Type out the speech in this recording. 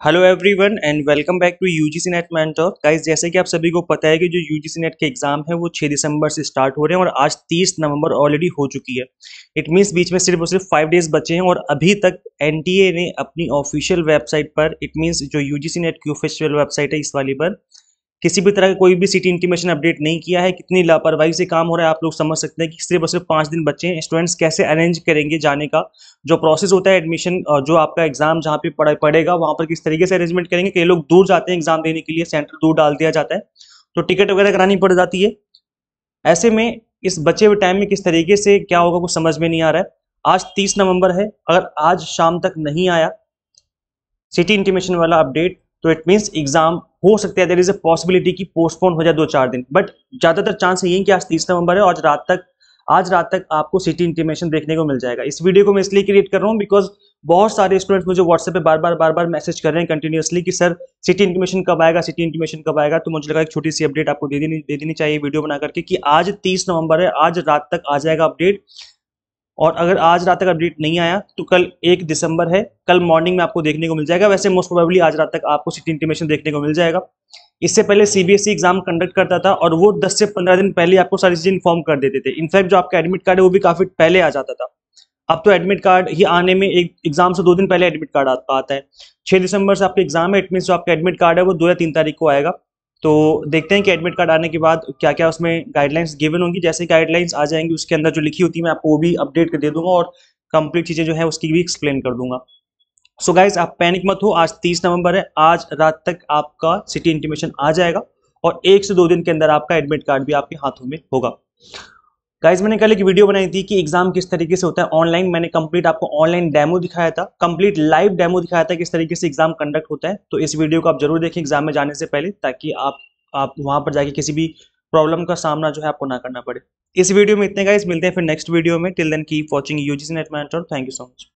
Hello everyone and welcome back to UGC NET mentor guys जैसे कि आप सभी को पता है कि जो यूजीसी नेट के एग्ज़ाम है, वो 6 दिसंबर से स्टार्ट हो रहे हैं और आज 30 नवंबर ऑलरेडी हो चुकी है। इट मींस बीच में सिर्फ़ और सिर्फ़ फाइव डेज़ बचे हैं और अभी तक एनटीए ने अपनी ऑफिशियल वेबसाइट पर इट मीन्स जो यूजीसी नेट की ऑफिशियल वेबसाइट है इस वाली पर किसी भी तरह का कोई भी सिटी इंटीमेशन अपडेट नहीं किया है, कितनी लापरवाही से काम हो रहा है, आप लोग समझ सकते हैं कि सिर्फ़ और सिर्फ़ पाँच दिन बच्चे हैं स्टूडेंट्स कैसे अरेंज करेंगे जाने का, जो प्रोसेस होता है एडमिशन जो आपका एग्ज़ाम जहाँ पे पड़ेगा वहाँ पर किस तरीके से अरेंजमेंट करेंगे कई लोग दूर जाते हैं एग्ज़ाम देने के लिए सेंटर दूर डाल दिया जाता है तो टिकट वगैरह करानी पड़ जाती है। ऐसे में इस बचे हुए टाइम में किस तरीके से क्या होगा कुछ समझ में नहीं आ रहा है। आज तीस नवंबर है, अगर आज शाम तक नहीं आया सिटी इंटीमेशन वाला अपडेट तो इट मीन्स एग्ज़ाम हो सकता है देर इज़ अ पॉसिबिलिटी की पोस्टपोन हो जाए दो चार दिन। बट ज़्यादातर चांस यही है कि आज तीस नवंबर है आज रात तक, आज रात तक आपको सिटी इंटीमेशन देखने को मिल जाएगा। इस वीडियो को मैं इसलिए क्रिएट कर रहा हूँ बिकॉज़ बहुत सारे स्टूडेंट्स मुझे व्हाट्सएप पे बार बार बार बार मैसेज कर रहे हैं कंटिन्यूसली कि सर सिटी इंटीमेशन कब आएगा? सिटी इंटीमेशन कब आएगा? तो मुझे लगा एक छोटी सी अपडेट आपको दे देनी दे देनी चाहिए वीडियो बना करके कि आज तीस नवंबर है, आज रात तक आ जाएगा अपडेट और अगर आज रात तक अपडेट नहीं आया तो कल एक दिसंबर है, कल मॉर्निंग में आपको देखने को मिल जाएगा। वैसे मोस्ट प्रोबेबली आज रात तक आपको सिटी इंटीमेशन देखने को मिल जाएगा। इससे पहले सीबीएसई एग्ज़ाम कंडक्ट करता था और वो 10 से 15 दिन पहले आपको सारी चीज़ें इन्फॉर्म कर देते थे। इनफैक्ट जो आपका एडमिट कार्ड है, वो भी काफ़ी पहले आ जाता था। अब तो एडमिट कार्ड ही आने में एक एग्ज़ाम से दो दिन पहले एडमिट कार्ड आता है। छह दिसंबर से आपका एग्ज़ाम है मीन जो आपका एडमिट कार्ड है, वो दो या तीन तारीख को आएगा। तो देखते हैं कि एडमिट कार्ड आने के बाद क्या क्या उसमें गाइडलाइंस गिवन होंगी। जैसे गाइडलाइंस आ जाएँगी, उसके अंदर जो लिखी होती है, मैं आपको वो भी अपडेट कर दे दूँगा और कंप्लीट चीज़ें जो है उसकी भी एक्सप्लेन कर दूँगा। सो so गाइज़ आप पैनिक मत हो, आज तीस नवंबर है, आज रात तक आपका सिटी इंटीमेशन आ जाएगा और एक से दो दिन के अंदर आपका एडमिट कार्ड भी आपके हाथों में होगा। गाइज़ मैंने कल एक वीडियो बनाई थी कि एग्ज़ाम किस तरीके से होता है ऑनलाइन मैंने कंप्लीट आपको ऑनलाइन डेमो दिखाया था। कंप्लीट लाइव डेमो दिखाया था किस तरीके से एग्ज़ाम कंडक्ट होता है। तो इस वीडियो को आप ज़रूर देखें एग्ज़ाम में जाने से पहले, ताकि आप आप वहाँ पर जाके किसी भी प्रॉब्लम का सामना जो है आपको ना करना पड़े। इस वीडियो में इतने गाइज़ मिलते हैं फिर नेक्स्ट वीडियो में। Till then keep watching UGC NET मैं थैंक यू सो मच